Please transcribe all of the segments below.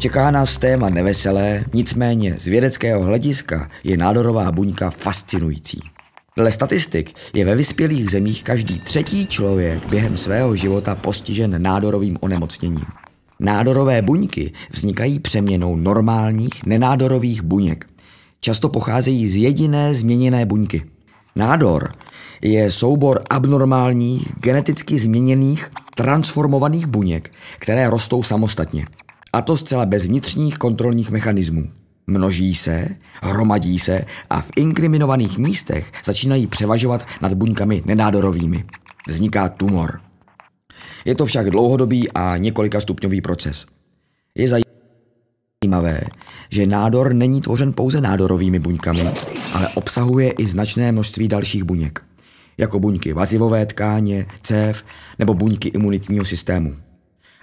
Čeká nás téma neveselé, nicméně z vědeckého hlediska je nádorová buňka fascinující. Dle statistik je ve vyspělých zemích každý třetí člověk během svého života postižen nádorovým onemocněním. Nádorové buňky vznikají přeměnou normálních nenádorových buněk. Často pocházejí z jediné změněné buňky. Nádor je soubor abnormálních, geneticky změněných, transformovaných buněk, které rostou samostatně. A to zcela bez vnitřních kontrolních mechanismů. Množí se, hromadí se a v inkriminovaných místech začínají převažovat nad buňkami nenádorovými. Vzniká tumor. Je to však dlouhodobý a několika stupňový proces. Je zajímavé, že nádor není tvořen pouze nádorovými buňkami, ale obsahuje i značné množství dalších buněk, jako buňky vazivové tkáně, cév nebo buňky imunitního systému.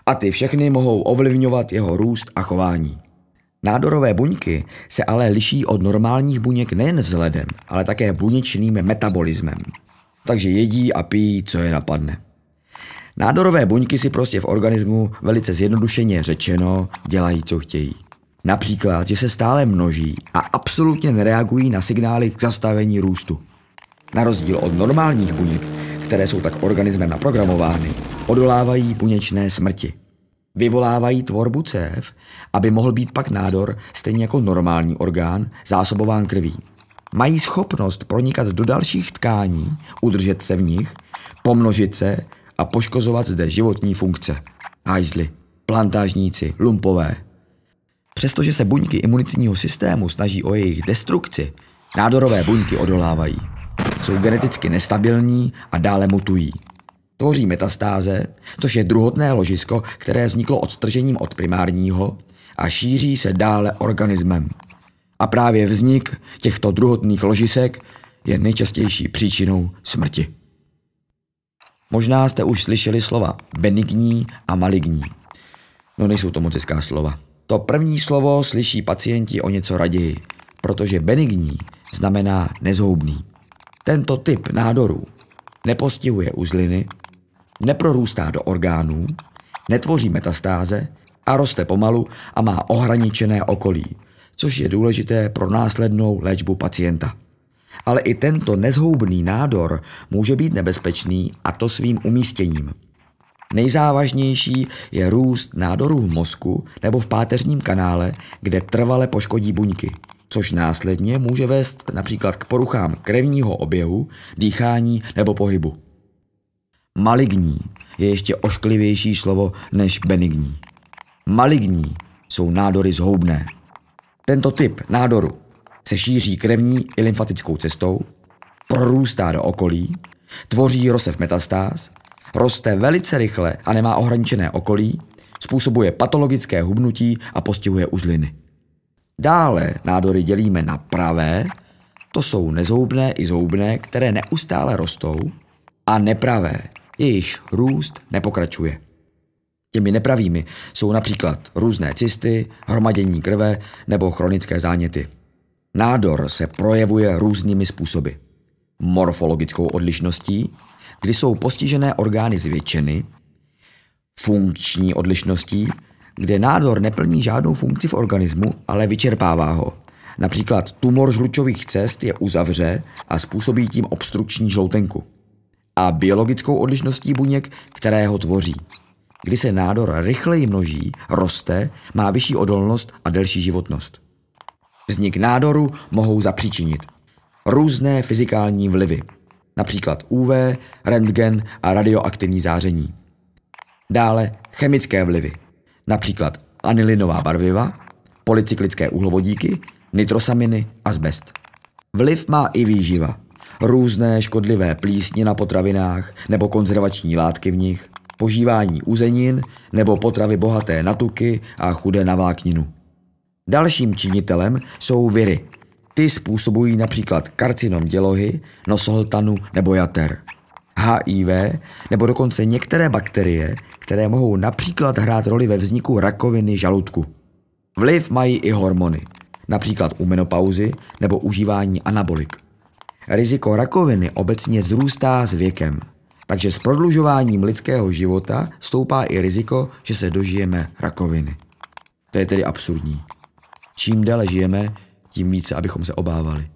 A ty všechny mohou ovlivňovat jeho růst a chování. Nádorové buňky se ale liší od normálních buněk nejen vzhledem, ale také buněčným metabolismem. Takže jedí a pijí, co je napadne. Nádorové buňky si prostě v organismu velice zjednodušeně řečeno dělají, co chtějí. Například, že se stále množí a absolutně nereagují na signály k zastavení růstu. Na rozdíl od normálních buněk, které jsou tak organismem naprogramovány, odolávají buněčné smrti. Vyvolávají tvorbu cév, aby mohl být pak nádor, stejně jako normální orgán, zásobován krví. Mají schopnost pronikat do dalších tkání, udržet se v nich, pomnožit se a poškozovat zde životní funkce. Hajzly, plantážníci, lumpové. Přestože se buňky imunitního systému snaží o jejich destrukci, nádorové buňky odolávají. Jsou geneticky nestabilní a dále mutují. Tvoří metastáze, což je druhotné ložisko, které vzniklo odstržením od primárního a šíří se dále organismem. A právě vznik těchto druhotných ložisek je nejčastější příčinou smrti. Možná jste už slyšeli slova benigní a maligní. No nejsou to moc hezká slova. To první slovo slyší pacienti o něco raději, protože benigní znamená nezhoubný. Tento typ nádorů nepostihuje uzliny, neprorůstá do orgánů, netvoří metastáze a roste pomalu a má ohraničené okolí, což je důležité pro následnou léčbu pacienta. Ale i tento nezhoubný nádor může být nebezpečný a to svým umístěním. Nejzávažnější je růst nádorů v mozku nebo v páteřním kanále, kde trvale poškodí buňky, což následně může vést například k poruchám krevního oběhu, dýchání nebo pohybu. Maligní je ještě ošklivější slovo než benigní. Maligní jsou nádory zhoubné. Tento typ nádoru se šíří krevní i lymfatickou cestou, prorůstá do okolí, tvoří rosev metastáz, roste velice rychle a nemá ohraničené okolí, způsobuje patologické hubnutí a postihuje uzliny. Dále nádory dělíme na pravé, to jsou nezoubné i zoubné, které neustále rostou, a nepravé, jejichž růst nepokračuje. Těmi nepravými jsou například různé cysty, hromadění krve nebo chronické záněty. Nádor se projevuje různými způsoby. Morfologickou odlišností, kdy jsou postižené orgány zvětšeny, funkční odlišností, kde nádor neplní žádnou funkci v organismu, ale vyčerpává ho. Například tumor žlučových cest je uzavře a způsobí tím obstrukční žloutenku. A biologickou odlišností buněk, které ho tvoří. Kdy se nádor rychleji množí, roste, má vyšší odolnost a delší životnost. Vznik nádoru mohou zapříčinit různé fyzikální vlivy, například UV, rentgen a radioaktivní záření. Dále chemické vlivy, například anilinová barviva, polycyklické uhlovodíky, nitrosaminy, asbest. Vliv má i výživa. Různé škodlivé plísně na potravinách nebo konzervační látky v nich, požívání uzenin nebo potravy bohaté na tuky a chudé na vákninu. Dalším činitelem jsou viry. Ty způsobují například karcinom dělohy, nosohltanu nebo jater. HIV nebo dokonce některé bakterie, které mohou například hrát roli ve vzniku rakoviny žaludku. Vliv mají i hormony, například u menopauzy nebo užívání anabolik. Riziko rakoviny obecně vzrůstá s věkem, takže s prodlužováním lidského života stoupá i riziko, že se dožijeme rakoviny. To je tedy absurdní. Čím déle žijeme, tím více, abychom se obávali.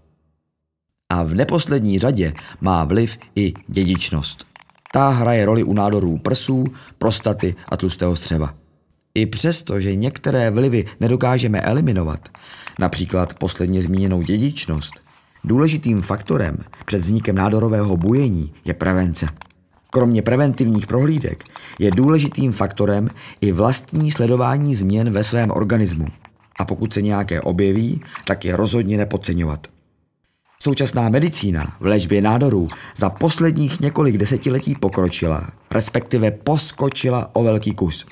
A v neposlední řadě má vliv i dědičnost. Ta hraje roli u nádorů prsů, prostaty a tlustého střeva. I přesto, že některé vlivy nedokážeme eliminovat, například posledně zmíněnou dědičnost, důležitým faktorem před vznikem nádorového bujení je prevence. Kromě preventivních prohlídek je důležitým faktorem i vlastní sledování změn ve svém organismu. A pokud se nějaké objeví, tak je rozhodně nepodceňovat. Současná medicína v léčbě nádorů za posledních několik desetiletí pokročila, respektive poskočila o velký kus.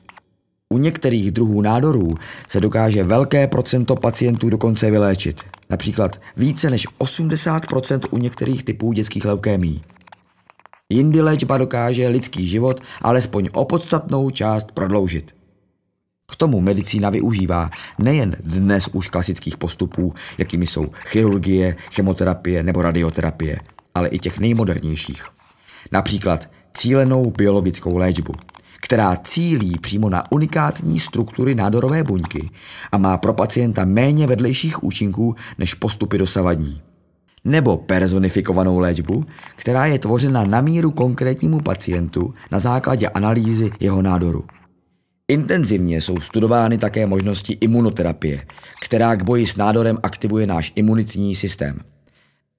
U některých druhů nádorů se dokáže velké procento pacientů dokonce vyléčit, například více než 80% u některých typů dětských leukémí. Jindy léčba dokáže lidský život alespoň o podstatnou část prodloužit. K tomu medicína využívá nejen dnes už klasických postupů, jakými jsou chirurgie, chemoterapie nebo radioterapie, ale i těch nejmodernějších. Například cílenou biologickou léčbu, která cílí přímo na unikátní struktury nádorové buňky a má pro pacienta méně vedlejších účinků než postupy dosavadní. Nebo personifikovanou léčbu, která je tvořena na míru konkrétnímu pacientu na základě analýzy jeho nádoru. Intenzivně jsou studovány také možnosti imunoterapie, která k boji s nádorem aktivuje náš imunitní systém.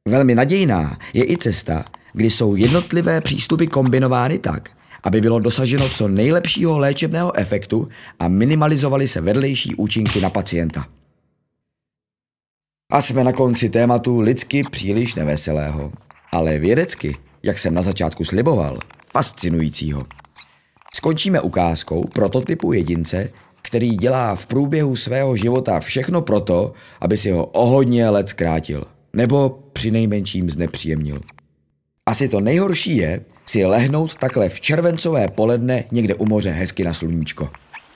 Velmi nadějná je i cesta, kdy jsou jednotlivé přístupy kombinovány tak, aby bylo dosaženo co nejlepšího léčebného efektu a minimalizovaly se vedlejší účinky na pacienta. A jsme na konci tématu lidsky příliš neveselého, ale vědecky, jak jsem na začátku sliboval, fascinujícího. Skončíme ukázkou prototypu jedince, který dělá v průběhu svého života všechno proto, aby si ho o hodně let zkrátil, nebo při nejmenším znepříjemnil. Asi to nejhorší je si lehnout takhle v červencové poledne někde u moře hezky na sluníčko.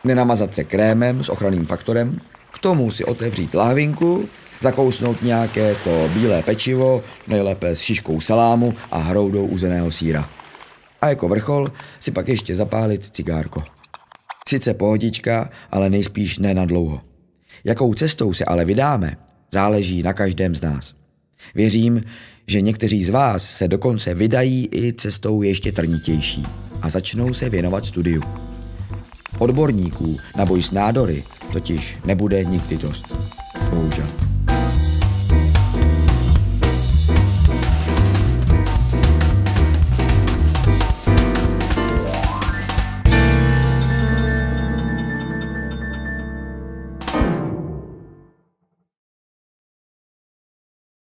Nenamazat se krémem s ochranným faktorem, k tomu si otevřít lahvinku, zakousnout nějaké to bílé pečivo, nejlépe s šiškou salámu a hroudou uzeného síra a jako vrchol si pak ještě zapálit cigárko. Sice pohodička, ale nejspíš ne na dlouho. Jakou cestou se ale vydáme, záleží na každém z nás. Věřím, že někteří z vás se dokonce vydají i cestou ještě trnitější a začnou se věnovat studiu. Odborníků na boj s nádory totiž nebude nikdy dost. Bohužel.